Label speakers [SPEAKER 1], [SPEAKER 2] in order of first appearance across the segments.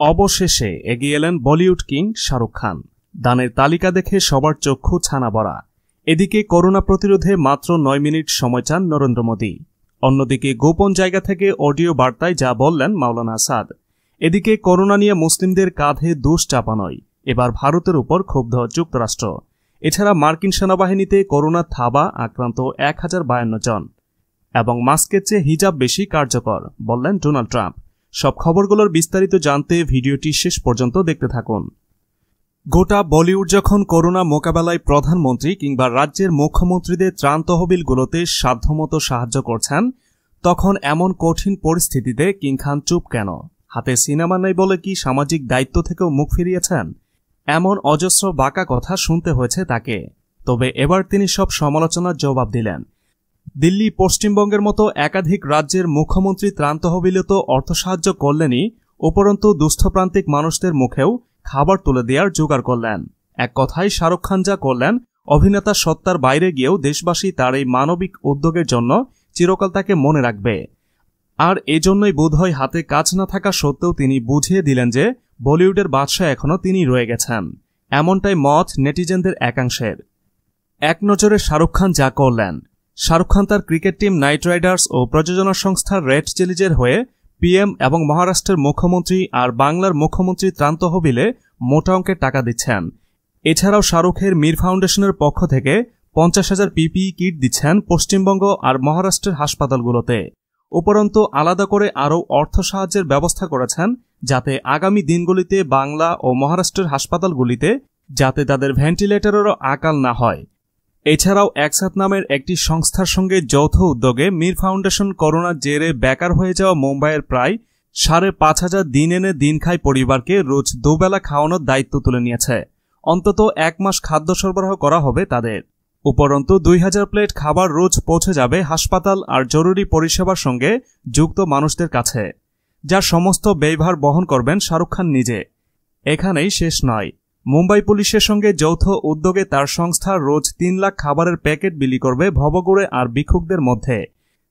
[SPEAKER 1] অবশেষে এগিয়ে এলেন বলিউড কিং শাহরুখ খান। দানের তালিকা দেখে সবার চক্ষু ছানা বড়া এদিকে করোনা প্রতিরোধে মাত্র নয় মিনিট সময় চান নরেন্দ্র মোদী। অন্যদিকে গোপন জায়গা থেকে অডিও বার্তায় যা বললেন মাওলানা আসাদ। এদিকে করোনা নিয়ে মুসলিমদের কাঁধে দোষ চাপানোয় এবার ভারতের উপর ক্ষুব্ধ যুক্তরাষ্ট্র। এছাড়া মার্কিন সেনাবাহিনীতে করোনা থাবা আক্রান্ত এক হাজার বায়ান্ন জন। এবং মাস্কের চেয়ে হিজাব বেশি কার্যকর, বললেন ডোনাল্ড ট্রাম্প। সব খবরগুলোর বিস্তারিত জানতে ভিডিওটি শেষ পর্যন্ত দেখতে থাকুন। গোটা বলিউড যখন করোনা মোকাবেলায় প্রধানমন্ত্রী কিংবা রাজ্যের মুখ্যমন্ত্রীদের ত্রাণ তহবিলগুলোতে সাধ্যমতো সাহায্য করছেন, তখন এমন কঠিন পরিস্থিতিতে কিং খান চুপ কেন? হাতে সিনেমা নেই বলে কি সামাজিক দায়িত্ব থেকেও মুখ ফিরিয়েছেন? এমন অজস্র বাঁকা কথা শুনতে হয়েছে তাকে। তবে এবার তিনি সব সমালোচনার জবাব দিলেন। দিল্লি পশ্চিমবঙ্গের মতো একাধিক রাজ্যের মুখ্যমন্ত্রী ত্রাণ তহবিলে তো অর্থ সাহায্য করলেনই, উপরন্তু দুস্থপ্রান্তিক মানুষদের মুখেও খাবার তুলে দেওয়ার জোগাড় করলেন। এক কথায় শাহরুখ খান যা করলেন, অভিনেতা সত্তার বাইরে গিয়েও দেশবাসী তার এই মানবিক উদ্যোগের জন্য চিরকাল তাকে মনে রাখবে। আর এজন্যই বোধহয় হাতে কাজ না থাকা সত্ত্বেও তিনি বুঝিয়ে দিলেন যে বলিউডের বাদশাহ এখনও তিনি রয়ে গেছেন। এমনটাই মত নেটিজেনদের একাংশের। এক নজরে শাহরুখ খান যা করলেন শাহরুখ খান তার ক্রিকেট টিম নাইট রাইডার্স ও প্রযোজনা সংস্থা রেড চিলিজের হয়ে পিএম এবং মহারাষ্ট্রের মুখ্যমন্ত্রী আর বাংলার মুখ্যমন্ত্রী ত্রাণ তহবিলে মোটা অঙ্কের টাকা দিচ্ছেন। এছাড়াও শাহরুখের মীর ফাউন্ডেশনের পক্ষ থেকে পঞ্চাশ হাজার পিপিই কিট দিচ্ছেন পশ্চিমবঙ্গ আর মহারাষ্ট্রের হাসপাতালগুলোতে। উপরন্তু আলাদা করে আরও অর্থ সাহায্যের ব্যবস্থা করেছেন যাতে আগামী দিনগুলিতে বাংলা ও মহারাষ্ট্রের হাসপাতালগুলিতে যাতে তাদের ভেন্টিলেটরেরও আকাল না হয়। এছাড়াও একসাথ নামের একটি সংস্থার সঙ্গে যৌথ উদ্যোগে মীর ফাউন্ডেশন করোনার জেরে বেকার হয়ে যাওয়া মুম্বাইয়ের প্রায় সাড়ে পাঁচ হাজার দিন এনে দিন খায় পরিবারকে রোজ দুবেলা খাওয়ানোর দায়িত্ব তুলে নিয়েছে। অন্তত এক মাস খাদ্য সরবরাহ করা হবে তাদের। উপরন্তু দুই হাজার প্লেট খাবার রোজ পৌঁছে যাবে হাসপাতাল আর জরুরি পরিষেবার সঙ্গে যুক্ত মানুষদের কাছে। যার সমস্ত ব্যয়ভার বহন করবেন শাহরুখ খান নিজে। এখানেই শেষ নয়। মুম্বাই পুলিশের সঙ্গে যৌথ উদ্যোগে তার সংস্থা রোজ তিন লাখ খাবারের প্যাকেট বিলি করবে ভবগুড়ে আর ভিক্ষুকদের মধ্যে,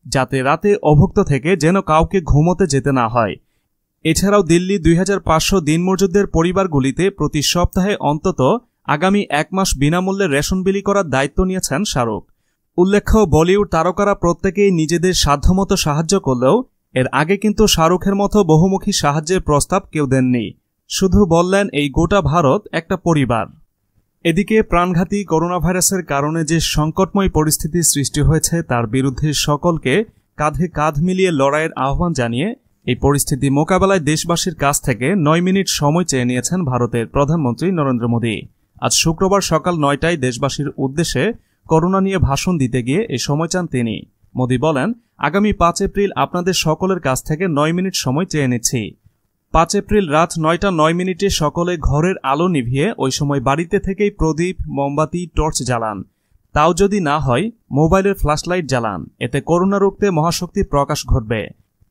[SPEAKER 1] যাতে রাতে অভুক্ত থেকে যেন কাউকে ঘুমোতে যেতে না হয়। এছাড়াও দিল্লি দুই হাজার পাঁচশো দিনমজুরদের পরিবারগুলিতে প্রতি সপ্তাহে অন্তত আগামী এক মাস বিনামূল্যে রেশন বিলি করার দায়িত্ব নিয়েছেন শাহরুখ। উল্লেখ্য, বলিউড তারকারা প্রত্যেকেই নিজেদের সাধ্যমতো সাহায্য করলেও এর আগে কিন্তু শাহরুখের মতো বহুমুখী সাহায্যের প্রস্তাব কেউ দেননি। শুধু বললেন এই গোটা ভারত একটা পরিবার। এদিকে প্রাণঘাতী করোনা ভাইরাসের কারণে যে সংকটময় পরিস্থিতি সৃষ্টি হয়েছে, তার বিরুদ্ধে সকলকে কাঁধে কাঁধ মিলিয়ে লড়াইয়ের আহ্বান জানিয়ে এই পরিস্থিতি মোকাবেলায় দেশবাসীর কাছ থেকে নয় মিনিট সময় চেয়ে নিয়েছেন ভারতের প্রধানমন্ত্রী নরেন্দ্র মোদী। আজ শুক্রবার সকাল নয়টায় দেশবাসীর উদ্দেশ্যে করোনা নিয়ে ভাষণ দিতে গিয়ে এই সময় চান তিনি। মোদী বলেন, আগামী পাঁচ এপ্রিল আপনাদের সকলের কাছ থেকে নয় মিনিট সময় চেয়ে নিচ্ছি। পাঁচ এপ্রিল রাত নয়টা নয় মিনিটে সকলে ঘরের আলো নিভিয়ে ওই সময় বাড়িতে থেকেই প্রদীপ, মোমবাতি, টর্চ জ্বালান। তাও যদি না হয়, মোবাইলের ফ্ল্যাশলাইট জ্বালান। এতে করোনা রুখতে মহাশক্তি প্রকাশ ঘটবে।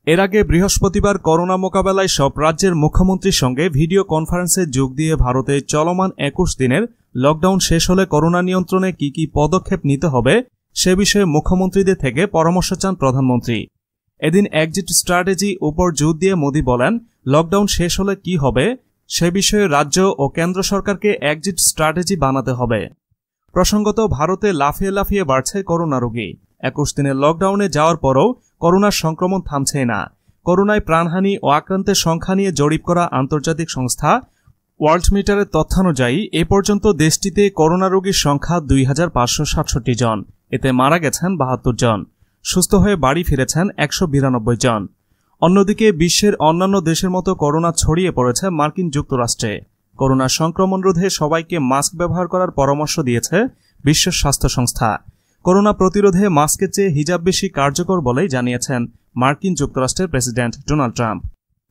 [SPEAKER 1] এর আগে বৃহস্পতিবার করোনা মোকাবেলায় সব রাজ্যের মুখ্যমন্ত্রীর সঙ্গে ভিডিও কনফারেন্সে যোগ দিয়ে ভারতে চলমান একুশ দিনের লকডাউন শেষ হলে করোনা নিয়ন্ত্রণে কি কি পদক্ষেপ নিতে হবে, সে বিষয়ে মুখ্যমন্ত্রীদের থেকে পরামর্শ চান প্রধানমন্ত্রী। এদিন একজিট স্ট্র্যাটেজি উপর জোর দিয়ে মোদী বলেন লকডাউন শেষ হলে কি হবে? সে বিষয়ে রাজ্য ও কেন্দ্র সরকারকে একজিট স্ট্র্যাটেজি বানাতে হবে। প্রসঙ্গত, ভারতে লাফিয়ে লাফিয়ে বাড়ছে করোনা রোগী। একুশ দিনের লকডাউনে যাওয়ার পরও করোনার সংক্রমণ থামছে না। করোনায় প্রাণহানি ও আক্রান্তের সংখ্যা নিয়ে জরিপ করা আন্তর্জাতিক সংস্থা ওয়ার্ল্ড মিটারের তথ্যানুযায়ী, এ পর্যন্ত দেশটিতে করোনা রোগীর সংখ্যা দুই হাজার পাঁচশো সাতষট্টি জন। এতে মারা গেছেন বাহাত্তর জন। সুস্থ হয়ে বাড়ি ফিরেছেন একশো বিরানব্বই জন। অন্যদিকে বিশ্বের অন্যান্য দেশের মতো করোনা ছড়িয়ে পড়েছে মার্কিন যুক্তরাষ্ট্রে। করোনা সংক্রমণ রোধে সবাইকে মাস্ক ব্যবহার করার পরামর্শ দিয়েছে বিশ্ব স্বাস্থ্য সংস্থা। করোনা প্রতিরোধে মাস্কের চেয়ে হিজাব বেশি কার্যকর বলেই জানিয়েছেন মার্কিন যুক্তরাষ্ট্রের প্রেসিডেন্ট ডোনাল্ড ট্রাম্প।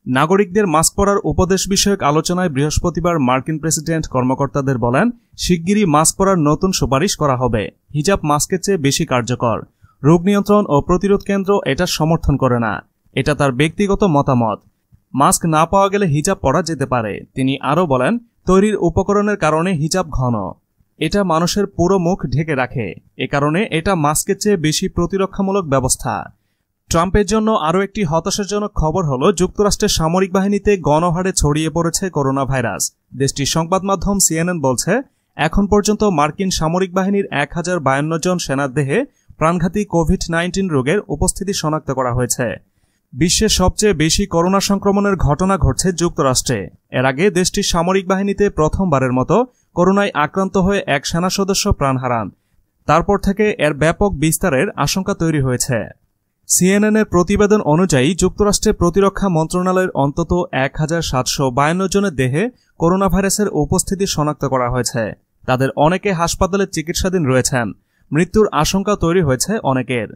[SPEAKER 1] নাগরিকদের মাস্ক পরার উপদেশ বিষয়ক আলোচনায় বৃহস্পতিবার মার্কিন প্রেসিডেন্ট কর্মকর্তাদের বলেন, শিগগিরই মাস্ক পরার নতুন সুপারিশ করা হবে। হিজাব মাস্কের চেয়ে বেশি কার্যকর। রোগ নিয়ন্ত্রণ ও প্রতিরোধ কেন্দ্র এটা সমর্থন করে না। এটা তার ব্যক্তিগত মতামত। মাস্ক না পাওয়া গেলে হিজাব পরা যেতে পারে। তিনি আরও বলেন, তৈরির উপকরণের কারণে হিজাব ঘন। এটা মানুষের পুরো মুখ ঢেকে রাখে। এ কারণে এটা মাস্কের চেয়ে বেশি প্রতিরক্ষামূলক ব্যবস্থা। ট্রাম্পের জন্য আরও একটি হতাশাজনক খবর হল, যুক্তরাষ্ট্রের সামরিক বাহিনীতে গণহারে ছড়িয়ে পড়েছে করোনা ভাইরাস দেশটির সংবাদ মাধ্যম সিএনএন বলছে, এখন পর্যন্ত মার্কিন সামরিক বাহিনীর এক হাজার বায়ান্ন জন সেনার দেহে প্রাণঘাতী কোভিড নাইন্টিন রোগের উপস্থিতি শনাক্ত করা হয়েছে। বিশ্বের সবচেয়ে বেশি করোনা সংক্রমণের ঘটনা ঘটছে যুক্তরাষ্ট্রে। এর আগে দেশটির সামরিক বাহিনীতে প্রথমবারের মতো করোনায় আক্রান্ত হয়ে এক সেনা সদস্য প্রাণ হারান। তারপর থেকে এর ব্যাপক বিস্তারের আশঙ্কা তৈরি হয়েছে। সিএনএনের প্রতিবেদন অনুযায়ী যুক্তরাষ্ট্রে প্রতিরক্ষা মন্ত্রণালয়ের অন্তত এক হাজার সাতশো বায়ান্ন জনের দেহে করোনা ভাইরাসের উপস্থিতি শনাক্ত করা হয়েছে। তাদের অনেকে হাসপাতালে চিকিৎসাধীন রয়েছেন। মৃত্যুর আশঙ্কা তৈরি হয়েছে অনেকের।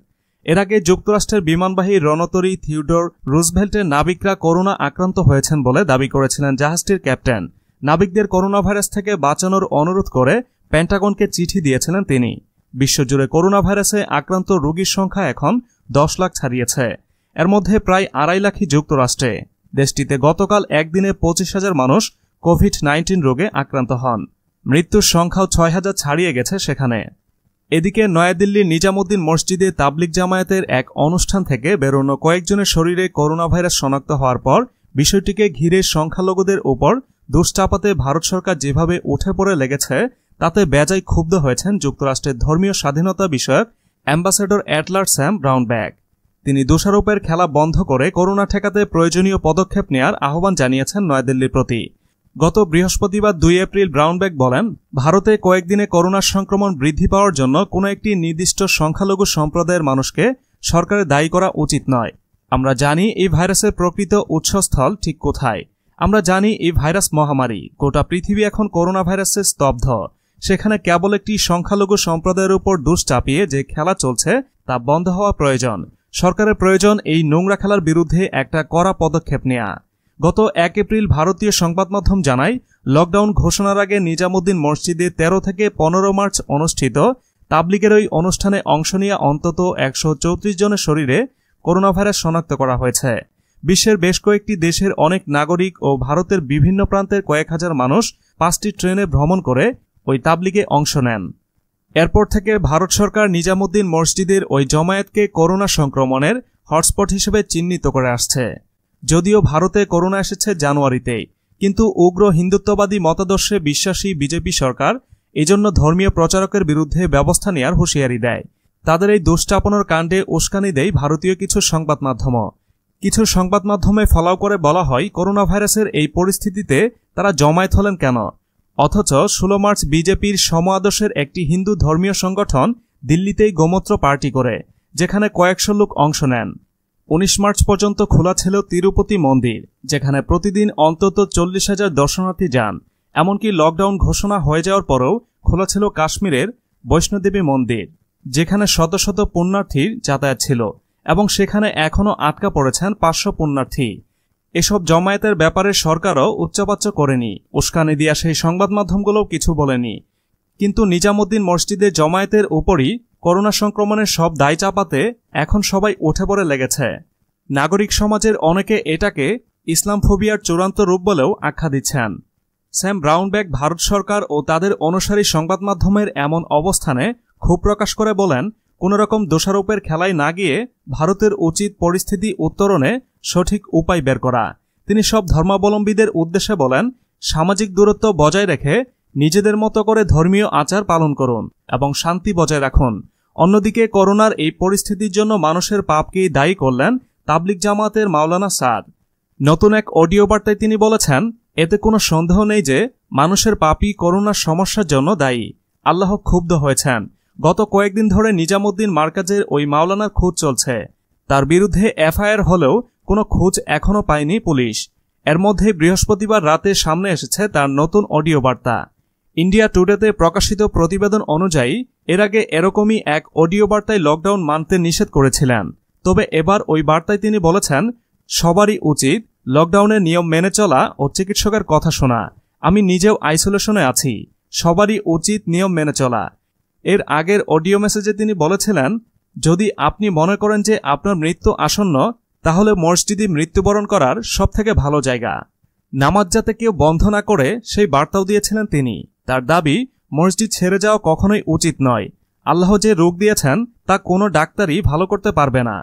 [SPEAKER 1] এর আগে যুক্তরাষ্ট্রের বিমানবাহী রণতরী থিউডোর রুজভেল্টের নাবিকরা করোনা আক্রান্ত হয়েছেন বলে দাবি করেছিলেন জাহাজটির ক্যাপ্টেন। নাবিকদের করোনা ভাইরাস থেকে বাঁচানোর অনুরোধ করে প্যান্টাগনকে চিঠি দিয়েছিলেন তিনি। বিশ্বজুড়ে করোনা ভাইরাসে আক্রান্ত রোগীর সংখ্যা এখন দশ লাখ ছাড়িয়েছে। এর মধ্যে প্রায় আড়াই লাখই যুক্তরাষ্ট্রে। দেশটিতে গতকাল একদিনে পঁচিশ হাজার মানুষ কোভিড নাইন্টিন রোগে আক্রান্ত হন। মৃত্যুর সংখ্যাও ছয় হাজার ছাড়িয়ে গেছে সেখানে। এদিকে নয়াদিল্লির নিজামুদ্দিন মসজিদে তাবলিক জামায়াতের এক অনুষ্ঠান থেকে বেরোনো কয়েকজনের শরীরে করোনা ভাইরাস শনাক্ত হওয়ার পর বিষয়টিকে ঘিরে সংখ্যালঘুদের উপর দুশ্চাপাতে ভারত সরকার যেভাবে উঠে পড়ে লেগেছে, তাতে বেজায় ক্ষুব্ধ হয়েছেন যুক্তরাষ্ট্রের ধর্মীয় স্বাধীনতা বিষয়ক অ্যাম্বাসেডর অ্যাটলার স্যাম ব্রাউনব্যাগ। তিনি দোষারোপের খেলা বন্ধ করে করোনা ঠেকাতে প্রয়োজনীয় পদক্ষেপ নেয়ার আহ্বান জানিয়েছেন নয়াদিল্লির প্রতি। গত বৃহস্পতিবার দুই এপ্রিল ব্রাউনব্যাগ বলেন, ভারতে কয়েকদিনে করোনার সংক্রমণ বৃদ্ধি পাওয়ার জন্য কোনো একটি নির্দিষ্ট সংখ্যালঘু সম্প্রদায়ের মানুষকে সরকারের দায়ী করা উচিত নয়। আমরা জানি এই ভাইরাসের প্রকৃত উৎসস্থল ঠিক কোথায়। আমরা জানি এই ভাইরাস মহামারী। গোটা পৃথিবী এখন করোনা ভাইরাসে স্তব্ধ। সেখানে কেবল একটি সংখ্যালঘু সম্প্রদায়ের উপর দোষ চাপিয়ে যে খেলা চলছে তা বন্ধ হওয়া প্রয়োজন। সরকারের প্রয়োজন এই নোংরা খেলার বিরুদ্ধে একটা কড়া পদক্ষেপ নেয়া। গত এক এপ্রিল ভারতীয় সংবাদ মাধ্যম জানায়, লকডাউন ঘোষণার আগে নিজামুদ্দিন মসজিদে ১৩ থেকে পনেরো মার্চ অনুষ্ঠিত তাবলিগের ওই অনুষ্ঠানে অংশ নিয়ে অন্তত একশো চৌত্রিশ জনের শরীরে করোনা ভাইরাস শনাক্ত করা হয়েছে। বিশ্বের বেশ কয়েকটি দেশের অনেক নাগরিক ও ভারতের বিভিন্ন প্রান্তের কয়েক হাজার মানুষ পাঁচটি ট্রেনে ভ্রমণ করে ওই তাবলিগে অংশ নেন। এরপর থেকে ভারত সরকার নিজামুদ্দিন মসজিদের ওই জমায়েতকে করোনা সংক্রমণের হটস্পট হিসেবে চিহ্নিত করে আসছে। যদিও ভারতে করোনা এসেছে জানুয়ারিতেই, কিন্তু উগ্র হিন্দুত্ববাদী মতাদর্শে বিশ্বাসী বিজেপি সরকার এজন্য ধর্মীয় প্রচারকের বিরুদ্ধে ব্যবস্থা নেয়ার হুঁশিয়ারি দেয়। তাদের এই দুষ্টাপনার কাণ্ডে উস্কানি দেয় ভারতীয় কিছু সংবাদ মাধ্যম। কিছু সংবাদ মাধ্যমে ফলাও করে বলা হয়, করোনা ভাইরাসের এই পরিস্থিতিতে তারা জমায়েত হলেন কেন? অথচ ষোলো মার্চ বিজেপির সম আদর্শের একটি হিন্দু ধর্মীয় সংগঠন দিল্লিতেই গোমূত্র পার্টি করে, যেখানে কয়েকশো লোক অংশ নেন। উনিশ মার্চ পর্যন্ত খোলা ছিল তিরুপতি মন্দির, যেখানে প্রতিদিন অন্তত চল্লিশ হাজার দর্শনার্থী যান। এমনকি লকডাউন ঘোষণা হয়ে যাওয়ার পরেও খোলা ছিল কাশ্মীরের বৈষ্ণোদেবী মন্দির, যেখানে শত শত পুণ্যার্থীর যাতায়াত ছিল এবং সেখানে এখনও আটকা পড়েছেন পাঁচশো পুণ্যার্থী। এসব জমায়েতের ব্যাপারে সরকারও উচ্চবাচ্য করেনি। উস্কানি দিয়া সেই সংবাদ মাধ্যমগুলোও কিছু বলেনি। কিন্তু নিজামুদ্দিন মসজিদে জমায়েতের উপরই করোনা সংক্রমণের সব দায় চাপাতে এখন সবাই উঠে পড়ে লেগেছে। নাগরিক সমাজের অনেকে এটাকে ইসলাম ফোবিয়ার চূড়ান্ত রূপ বলেও আখ্যা দিচ্ছেন। স্যাম ব্রাউনব্যাগ ভারত সরকার ও তাদের অনুসারী সংবাদ মাধ্যমের এমন অবস্থানে ক্ষোভ প্রকাশ করে বলেন, কোনোরকম দোষারোপের খেলায় না গিয়ে ভারতের উচিত পরিস্থিতি উত্তরণে সঠিক উপায় বের করা। তিনি সব ধর্মাবলম্বীদের উদ্দেশ্যে বলেন, সামাজিক দূরত্ব বজায় রেখে নিজেদের মতো করে ধর্মীয় আচার পালন করুন এবং শান্তি বজায় রাখুন। অন্যদিকে করোনার এই পরিস্থিতির জন্য মানুষের পাপকেই দায়ী করলেন তাবলিক জামাতের মাওলানা সাদ। নতুন এক অডিও বার্তায় তিনি বলেছেন, এতে কোনো সন্দেহ নেই যে মানুষের পাপই করোনার সমস্যার জন্য দায়ী। আল্লাহ ক্ষুব্ধ হয়েছেন। গত কয়েকদিন ধরে নিজামুদ্দিন মার্কাজের ওই মাওলানার খোঁজ চলছে। তার বিরুদ্ধে এফআইআর হলেও কোনো খোঁজ এখনও পায়নি পুলিশ। এর মধ্যে বৃহস্পতিবার রাতে সামনে এসেছে তার নতুন অডিও বার্তা। ইন্ডিয়া টুডেতে প্রকাশিত প্রতিবেদন অনুযায়ী, এর আগে এরকমই এক অডিও বার্তায় লকডাউন মানতে নিষেধ করেছিলেন। তবে এবার ওই বার্তায় তিনি বলেছেন, সবারই উচিত লকডাউনের নিয়ম মেনে চলা ও চিকিৎসকের কথা শোনা। আমি নিজেও আইসোলেশনে আছি। সবারই উচিত নিয়ম মেনে চলা। এর আগের অডিও মেসেজে তিনি বলেছিলেন, যদি আপনি মনে করেন যে আপনার মৃত্যু আসন্ন, তাহলে মসজিদে মৃত্যুবরণ করার সবথেকে ভালো জায়গা। নামাজ যাতে কেউ বন্ধ না করে, সেই বার্তাও দিয়েছিলেন তিনি। তার দাবি, মসজিদ ছেড়ে যাওয়া কখনোই উচিত নয়। আল্লাহ যে রোগ দিয়েছেন, তা কোনো ডাক্তারই ভালো করতে পারবে না।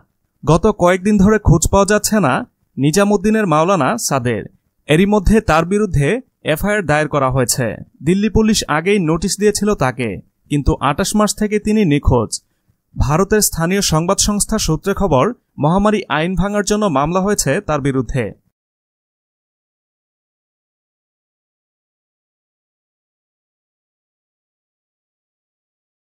[SPEAKER 1] গত কয়েকদিন ধরে খোঁজ পাওয়া যাচ্ছে না নিজামুদ্দিনের মাওলানা সাদের। এরই মধ্যে তার বিরুদ্ধে এফআইআর দায়ের করা হয়েছে। দিল্লি পুলিশ আগেই নোটিশ দিয়েছিল তাকে, কিন্তু আটাশ মার্চ থেকে তিনি নিখোঁজ। ভারতের স্থানীয় সংবাদ সংস্থা সূত্রে খবর, মহামারী আইন ভাঙার জন্য মামলা হয়েছে তার বিরুদ্ধে।